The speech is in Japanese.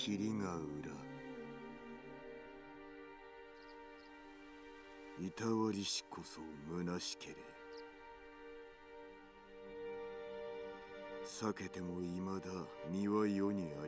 霧が裏。いたわりしこそ虚しけれ。避けてもいまだ身は世にあり。